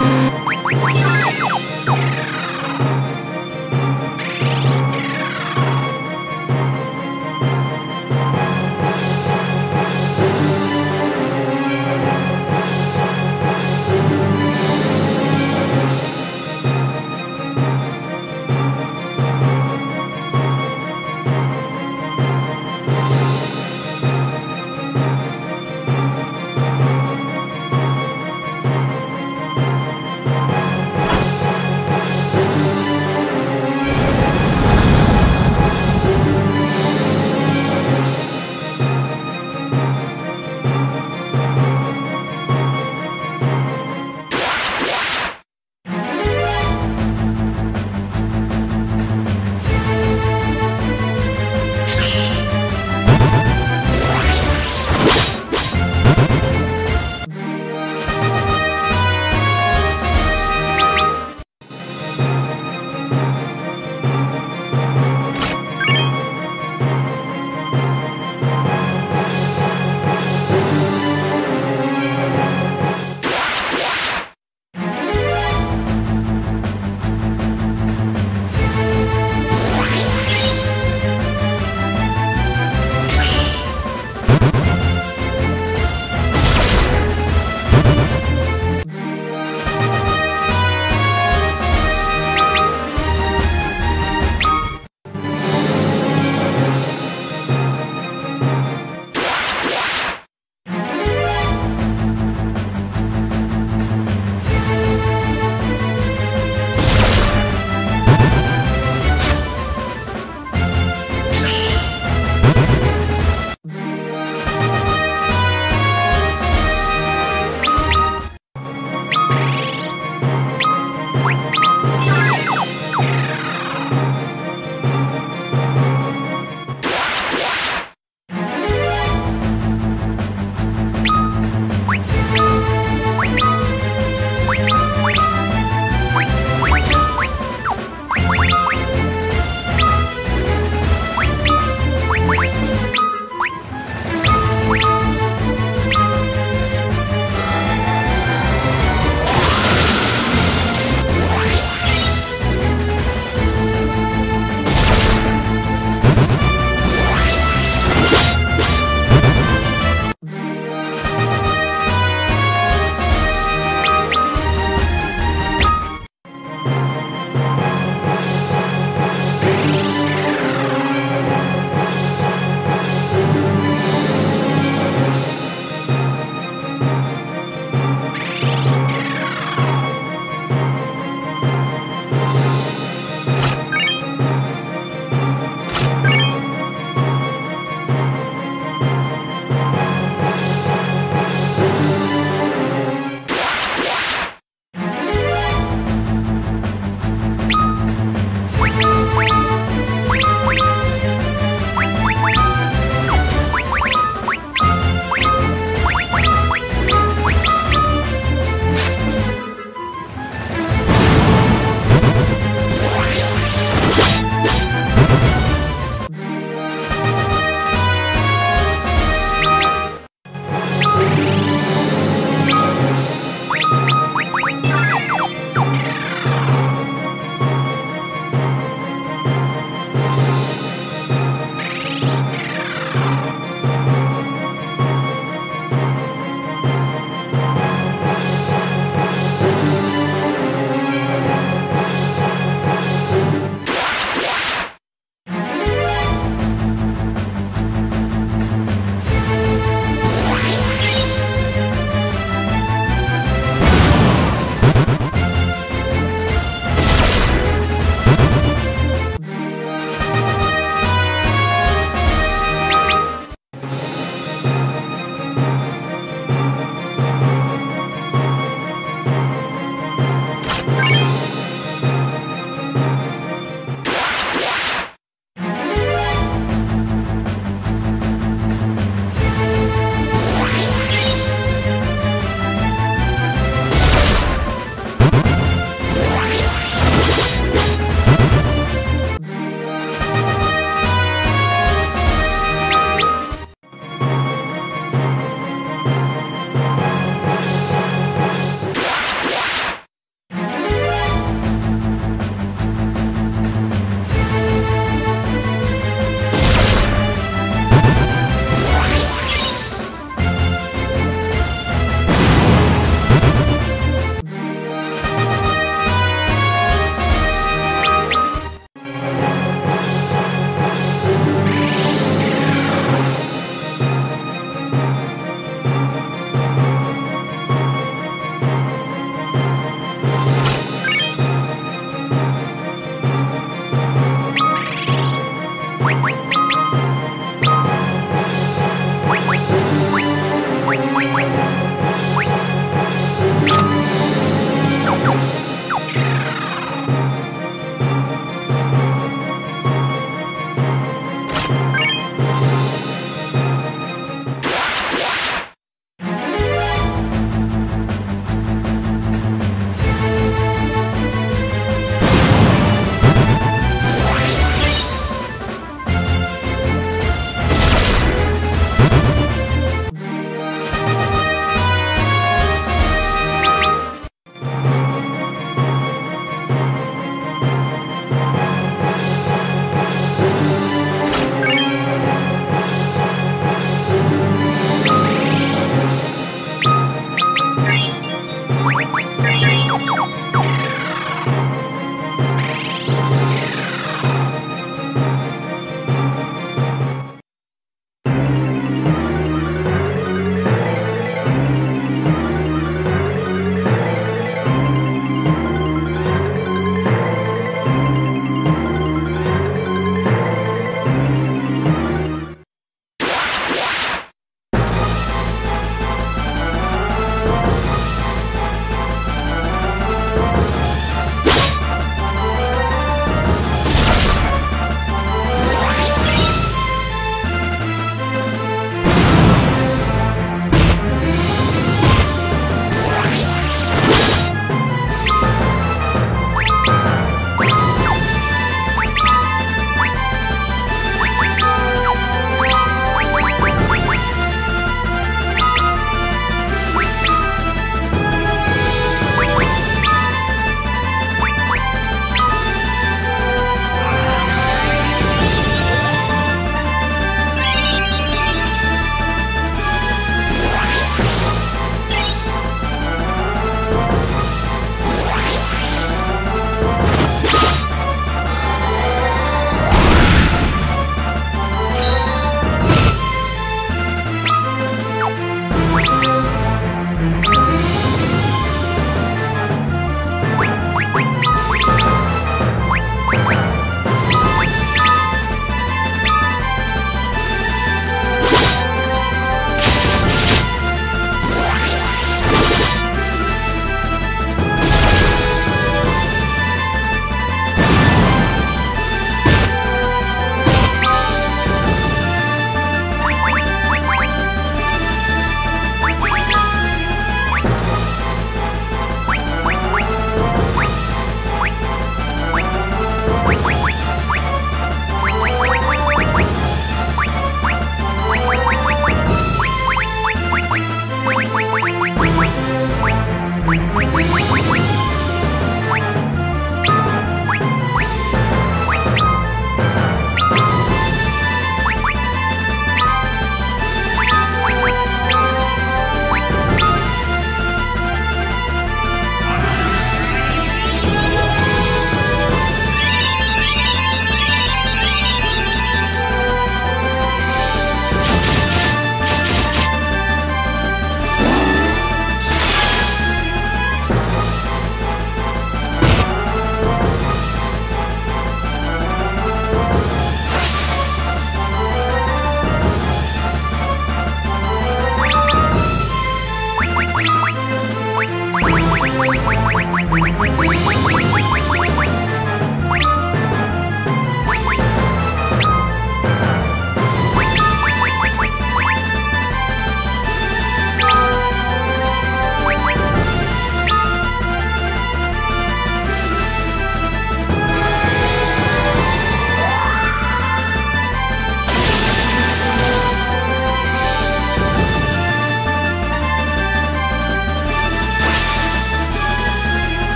you